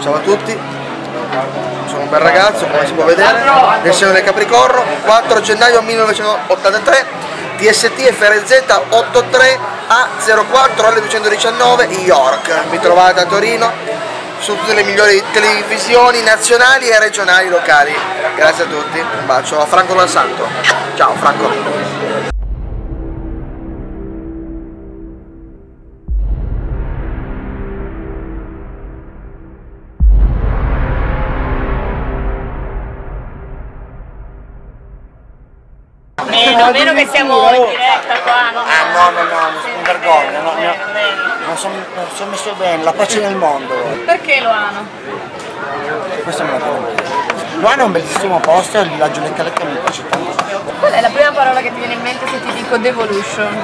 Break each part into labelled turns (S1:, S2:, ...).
S1: Ciao a tutti, sono un bel ragazzo come si può vedere, segno del Capricorno, 4 gennaio 1983, TST FRZ 83 A04 L219 York. Mi trovate a Torino su tutte le migliori televisioni nazionali e regionali locali. Grazie a tutti, un bacio a Franco Santo. Ciao Franco.
S2: Meno, meno che siamo in diretta qua, non
S3: Ah no, no, no, mi vergogno, no, no, non sono son messo bene, la pace nel mondo.
S2: Perché lo hanno?
S3: Questo me lo dico. Luano è un bellissimo posto, il villaggio Lecca mi piace tanto.
S2: Qual è la prima parola che ti viene in mente se ti dico devolution?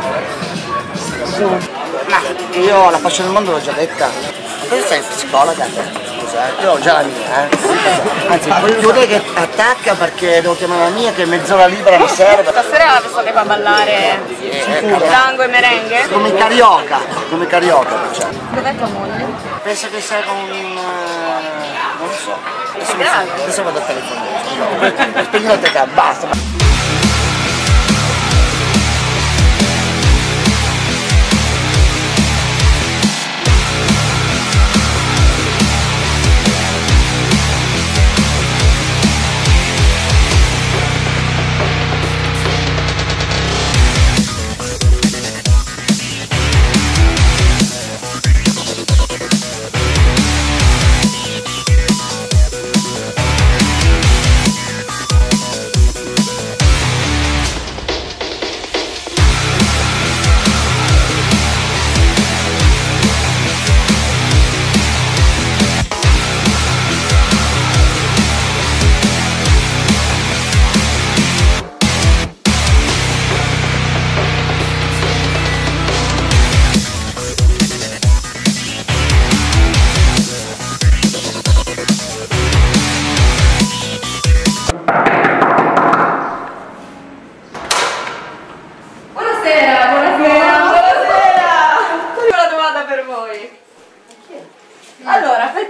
S3: Ma io la pace nel mondo l'ho già detta. Ma cosa sei psicologa? Scusa, io ho già la mia, eh. Anzi, voglio dire che attacca perché devo chiamare la mia che mezz'ora libera mi serve.
S2: Stasera la visto che fa ballare tango e merengue?
S3: Come carioca, come carioca facciamo.
S2: Dov'è tua moglie?
S3: Penso che sia con un... eh, non lo so. Adesso, adesso vado a telefonare. Spegni la telecamera, basta.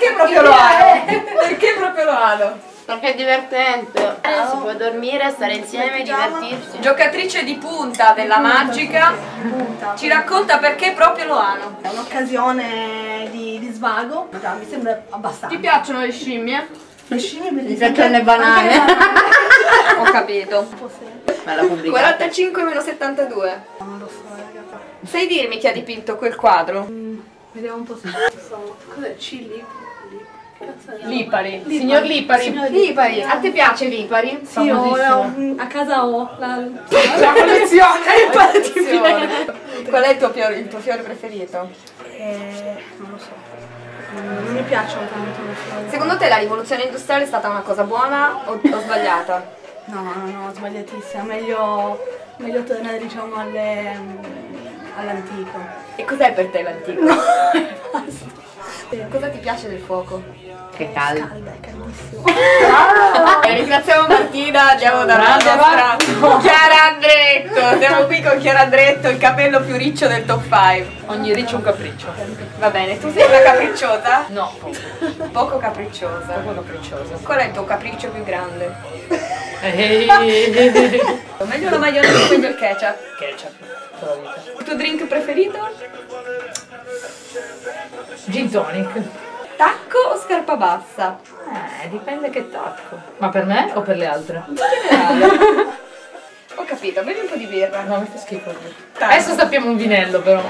S2: Perché proprio lo hanno? Perché proprio lo hanno?
S4: Perché è divertente. Si può dormire, stare insieme, divertirsi.
S2: Giocatrice di punta della Magica ci racconta perché proprio lo hanno.
S5: È un'occasione di, di svago, Già, mi sembra abbastanza.
S2: Ti piacciono le scimmie?
S5: Le scimmie
S4: Mi
S5: bellissime.
S4: piacciono le banane.
S2: Ho capito.
S4: Ma l'ha pubblicata.
S2: 45 meno 72.
S5: Non lo so, raga.
S2: Sai dirmi chi ha dipinto quel quadro?
S5: Vediamo un po' se. Cos'è? Chili?
S2: Lipari. Signor Lipari.
S5: Signor
S2: Lipari. A te piace Lipari?
S5: Sì, ho, ho- a casa ho la...
S2: La collezione. Qual è il tuo fiore, il tuo fiore preferito?
S5: Eh, non lo so. Non mi piacciono tanto le fiori.
S2: Secondo te la rivoluzione industriale è stata una cosa buona o, o sbagliata?
S5: No, no, no, sbagliatissima. Meglio, meglio tornare diciamo alle, all'antico.
S2: E cos'è per te l'antico?
S5: Basta.
S2: Cosa ti piace del fuoco?
S4: Che caldo.
S5: Calda, è caldissimo.
S2: Eh, Ringraziamo Martina, andiamo dalla nostra Chiara Andretto. Siamo qui con Chiara Andretto, il capello più riccio del top 5.
S6: Ogni riccio un capriccio.
S2: Va bene, tu sei una capricciosa?
S6: No, poco,
S2: Poco capricciosa.
S6: poco capriccioso.
S2: Qual è il tuo capriccio più grande?
S6: Ehi.
S2: Meglio la maionese o meglio il ketchup?
S6: Ketchup.
S2: Il tuo drink preferito?
S6: Gin tonic.
S2: Tacco o scarpa bassa?
S6: Eh, dipende che tacco. Ma per me o per le altre?
S2: Ho capito, bevi un po' di birra.
S6: No, mi fa schifo. Adesso sappiamo un vinello però.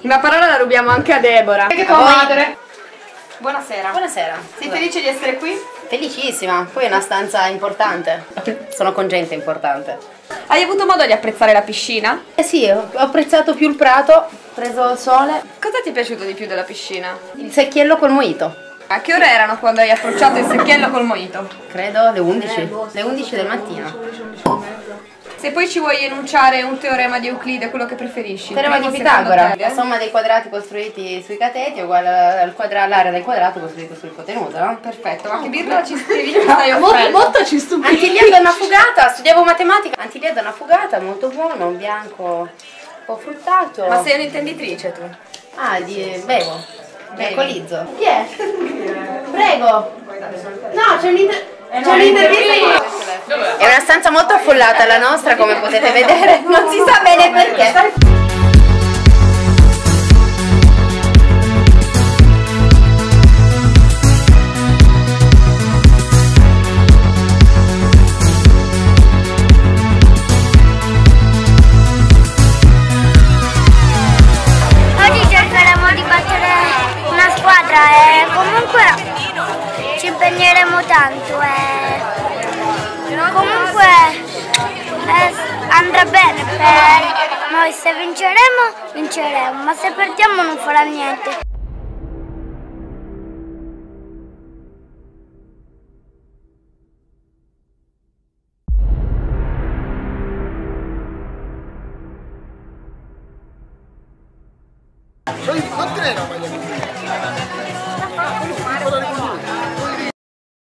S2: Una parola la rubiamo anche a Deborah.
S6: Che tua madre?
S2: Buonasera.
S4: Buonasera.
S2: Sei felice di essere qui?
S4: Felicissima. Poi è una stanza importante. Sono con gente importante.
S2: Hai avuto modo di apprezzare la piscina?
S4: Eh sì, ho apprezzato più il prato, ho preso il sole,
S2: Cosa ti è piaciuto di più della piscina?
S4: il secchiello col mojito.
S2: A che ore erano quando hai approcciato il secchiello col mojito?
S4: Credo le 11. Le 11 del mattino.
S2: Se poi ci vuoi enunciare un teorema di Euclide, quello che preferisci.
S4: Teorema di Pitagora. La somma dei quadrati costruiti sui cateti è uguale all'area del quadrato costruito sull'ipotenusa, no?
S2: Perfetto, ma che birra ci stai
S5: Molto,
S2: offrendo.
S5: molto ci stupisce.
S4: Da una fugata, studiavo matematica. Antilia da una fugata, molto buono, un bianco un po' fruttato.
S2: Ma sei un'intenditrice tu?
S4: Ah, di, bevo. Alcolizzo.
S5: Chi è? Prego. No, c'è un'inter- c'è un'intervista.
S4: È una stanza molto affollata la nostra, come potete vedere. Non si sa bene perché.
S7: Andrà bene per noi se vinceremo vinceremo ma se perdiamo non farà niente.
S1: Ne erano maglia?